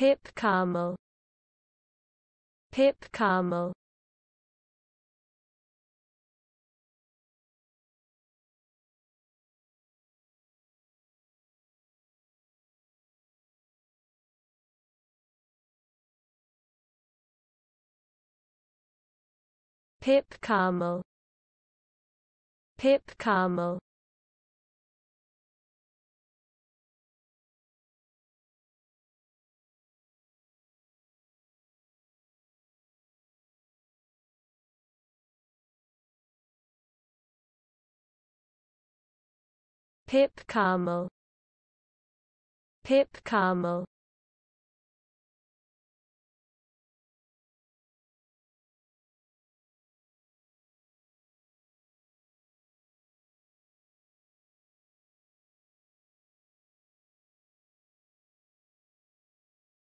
Pip caramel Pip caramel Pip caramel Pip caramel Pip caramel Pip caramel